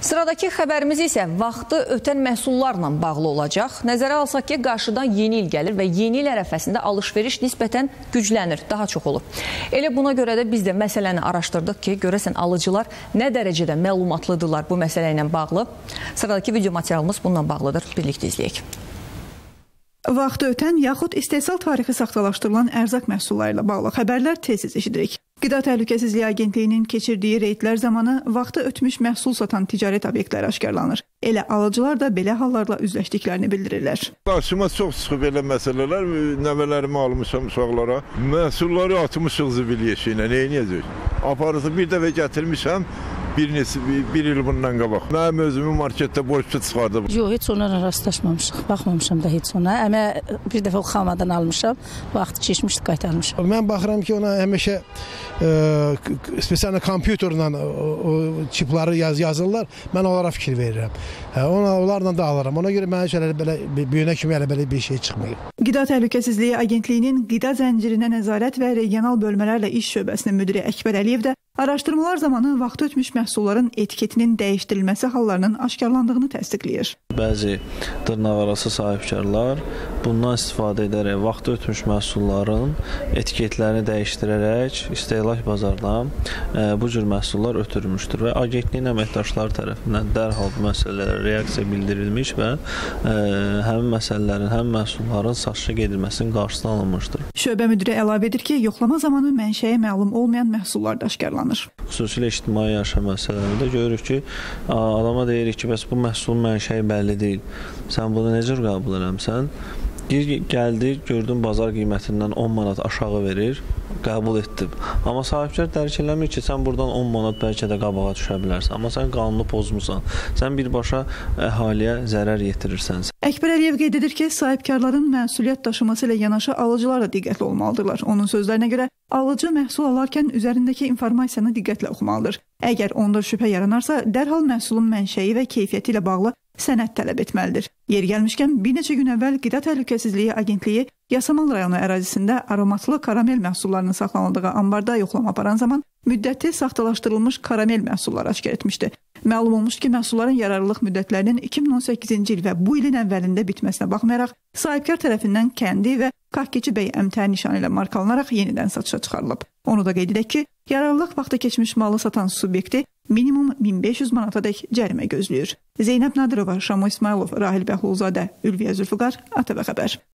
Sıradakı xəbərimiz isə vaxtı ötən məhsullarla bağlı olacaq. Nəzərə alsaq ki, qarşıdan yeni il gəlir və yeni il ərəfəsində alış-veriş nisbətən güclənir, daha çox olur. Elə buna görə də biz də məsələni araşdırdıq ki, görəsən alıcılar nə dərəcədə məlumatlıdırlar bu məsələ ilə bağlı. Sıradakı video materialımız bununla bağlıdır. Birlikdə izləyək. Vaxtı ötən yaxud istehsal tarixi saxtalaşdırılan ərzaq məhsulları ilə bağlı xəbərlər tez-tez eşidirik. Qida Təhlükəsizliyi Agentliyinin keçirdiyi reydlər zamanı vaxtı ötmüş məhsul satan ticarət obyektləri aşkarlanır. Elə alıcılar da belə hallarla üzləşdiklərini bildirirlər. Qarşıma çox çıxıb elə məsələlər, nəvələrimi almışam uşaqlara. Məhsulları atmışıq zibil yeşiyinə, nə edəcək? Aparısı bir dəfə gətirmişəm, bir neçə bir, bir il bundan qabaq. Mənim özümü marketdə borclu çıxardım. Yox, heç onlarla rastlaşmamışıq. Baxmamışam da heç ona. Əmə bir dəfə o xamadan almışam. Vaxt keçmişdi, qaytarmışam. Mən baxıram ki, ona həmişə ə, spesial kompüterlə çipləri yaz yazırlar. Mən onlara fikir verirəm. Hə, ona onlarla da alıram. Ona görə mənə elə belə böyünə kimi elə belə bir şey çıxmır. Qida Təhlükəsizliyi Agentliyinin qida zəncirinə nəzarət və regional bölmələrlə iş şöbəsinin müdiri Əkbər Əliyev də araşdırmalar zamanı vaxtı ötmüş məhsulların etiketinin dəyişdirilməsi hallarının aşkarlandığını təsdiqləyir. Bəzi dırnaqarası sahibkarlar bundan istifadə edərək vaxtı ötmüş məhsulların etiketlərini dəyişdirərək istehlak bazarına e, bu cür məhsullar ötürülmüşdür və agentliyin əməkdaşları tərəfindən dərhal bu məsələlərə reaksiya bildirilmiş və e, həmin məsələlərin, həmin məhsulların satışa gedilməsinin qarşısı alınmışdır. Şöbə müdiri əlavə edir ki, yoxlama zamanı mənşəyə məlum olmayan məhsullar da aşkarlanır. Xüsusilə ictimai yaşam məsələlərində görürük ki, adama deyirik ki, bəs bu məhsulun mənşəyi bəlli deyil. Sən bunu necə qəbul eləmsən? Gəldi, gördüm bazar qiymətindən 10 manat aşağı verir, qəbul etdim. Amma sahibkar dərk eləmir ki, sən buradan 10 manat bəlkə də qabağa düşə bilərsən, amma sən qanunu pozmusan. Sən birbaşa əhaliyə zərər yetirirsən. Əkbər Əliyev qeyd edir ki, sahibkarların məsuliyyət daşıması ilə yanaşı alıcılar da diqqətli olmalıdırlar. Onun sözlərinə görə alıcı məhsul alarkən üzərindəki informasiyanı diqqətlə oxumalıdır. Əgər onda şübhə yaranarsa, dərhal məhsulun mənşəyi və keyfiyyəti ilə bağlı sənəd tələb etməlidir. Yer gəlmişkən bir neçə gün əvvəl Qida Təhlükəsizliyi Agentliyi Yasamal rayonu ərazisində aromatlı karamel məhsullarının saxlanıldığı ambarda yoxlama aparan zaman müddəti saxtalaşdırılmış karamel məhsulları aşkar etmişdi. Məlum olmuş ki, məhsulların yararlılıq müddətlərinin 2018-ci il və bu ilin əvvəlində bitməsinə baxmayaraq, sahibkar tərəfindən kəndi və Kahkeçi bəy əmtər nişanı ilə markalanaraq yenidən satışa çıxarılıb. Onu da qeyd edək ki, yararlılıq vaxtı keçmiş malı satan subyekti minimum 1500 manatadək cərimə gözləyir. Zeynəb Nadirova, Şamo İsmailov, Rahil Bəhlulzadə, Ülviyə Zülfüqar, ATV xəbər.